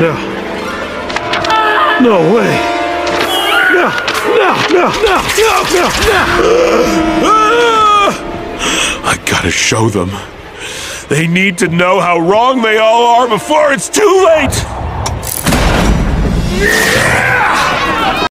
No. No way. No, no, no, no, no, no, no. I gotta show them. They need to know how wrong they all are before it's too late!